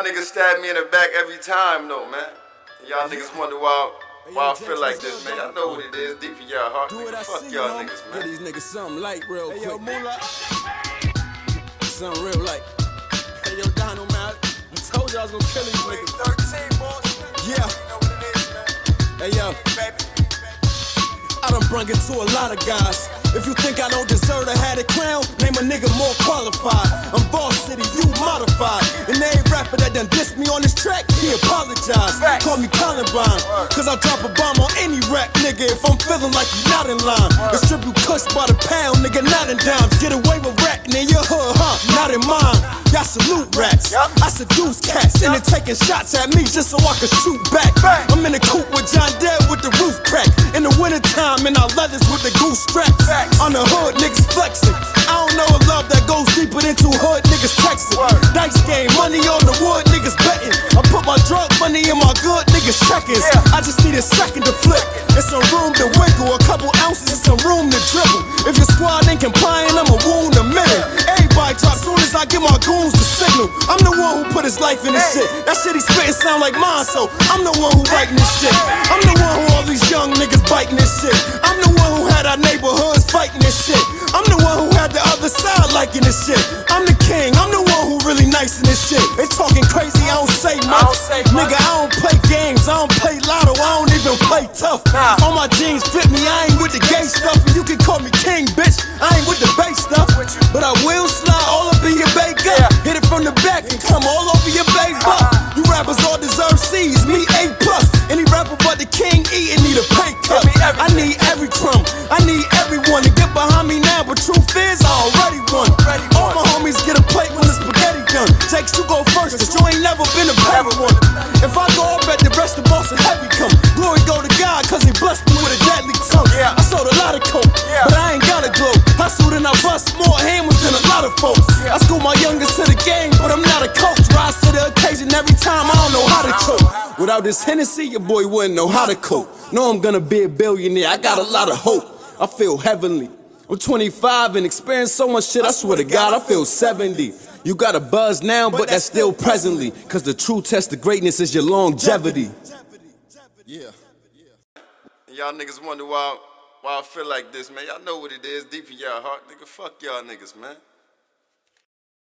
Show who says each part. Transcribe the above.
Speaker 1: Y'all niggas stab me in the back every time, though, man. Y'all niggas wonder why, why I feel like this, man. Y'all know what it is, deep in y'all heart. Nigga, fuck y'all niggas, man.
Speaker 2: Get these niggas something light real
Speaker 3: Hey,
Speaker 2: quick.
Speaker 3: yo, Moolah.
Speaker 2: Something real light.
Speaker 3: Hey, yo, Donald, man. I told y'all I was gonna kill these niggas.
Speaker 1: 13, boss.
Speaker 3: Yeah.
Speaker 1: know what it is, man.
Speaker 3: Hey, yo. I done brung it to a lot of guys. If you think I don't deserve to have the crown, name a nigga more qualified. I'm dissed me on this track, he apologized. Call me Columbine. Cause I drop a bomb on any rap nigga if I'm feeling like you not in line. Distribute cuss by the pound, nigga, not in dimes. Get away with ratting in your hood, huh? Not in mine. Y'all salute rats. I seduce cats, and they're taking shots at me just so I can shoot back. I'm in the coop with John Dare with the roof cracked. In the wintertime, in our leathers with the goose straps. On the hood, niggas flexing. I don't know a love that goes deeper than two hood niggas texting. Dice game, money on the in my good niggas checkings.
Speaker 1: Yeah.
Speaker 3: I just need a second to flip. It's some room to wiggle, a couple ounces, and some room to dribble. If your squad ain't complying, I'ma wound a minute. Everybody talk soon as I give my goons the signal. I'm the one who put his life in this shit. That shit he spitting sound like mine, so I'm the one who writing this shit. I'm the one who all these young niggas biting this shit. I'm the one who had our neighborhoods fighting this shit. I'm the one who had the other side liking this shit. I'm the king, I'm the really nice in this shit. They talking crazy, I don't say much.
Speaker 1: don't.
Speaker 3: Nigga, I don't play games, I don't play lotto, I don't even play tough.
Speaker 1: Nah.
Speaker 3: All my jeans fit me, I ain't with the gay stuff. And you can call me king, bitch. I ain't with the base stuff. But I will slide all up in your bake.
Speaker 1: Yeah.
Speaker 3: Hit it from the back and come all over your bake butt. Uh-huh. You rappers all deserve C's, me A plus. Any rapper but the king eating need a pay cut.
Speaker 1: Give me everything.
Speaker 3: I need every crumb, I need everyone you go first, cause you ain't never been a better one. If I go up at the rest of boss and heavy come. Glory go to God, cause he blessed me with a deadly tongue.
Speaker 1: Yeah.
Speaker 3: I sold a lot of coke,
Speaker 1: Yeah.
Speaker 3: but I ain't got a glow. Hustled and I bust more hammers than a lot of folks. I school my youngest to the game, but I'm not a coach. Rise to the occasion every time, I don't know how to cope. Without this Hennessy, your boy wouldn't know how to cope. Know I'm gonna be a billionaire, I got a lot of hope. I feel heavenly. I'm 25 and experienced so much shit, I swear to God, I feel 70. You got a buzz now, but that's still presently. Cause the true test of greatness is your longevity.
Speaker 2: Yeah.
Speaker 1: Y'all niggas wonder why, why I feel like this, man. Y'all know what it is, deep in y'all heart. Nigga, fuck y'all niggas, man.